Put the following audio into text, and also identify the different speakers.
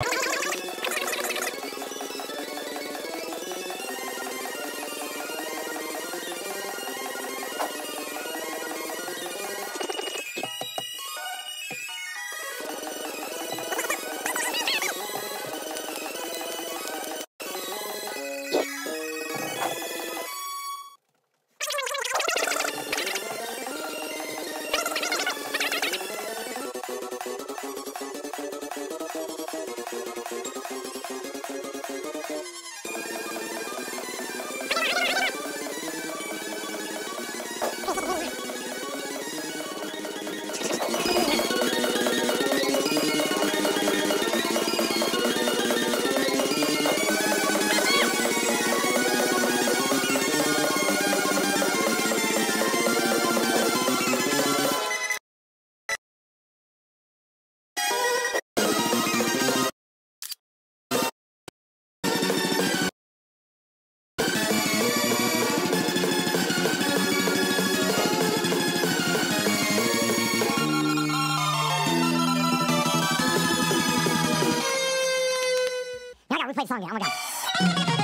Speaker 1: you 会放羊，我感。